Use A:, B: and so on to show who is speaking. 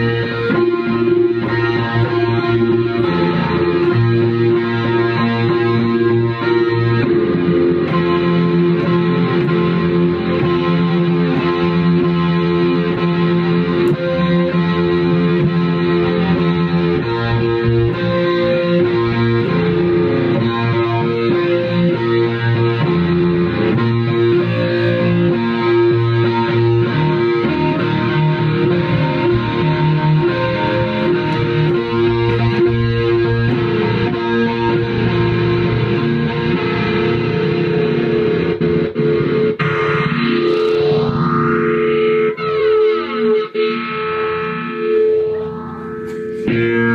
A: Música Yeah.